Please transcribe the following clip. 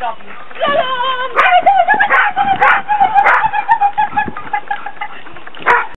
stop you.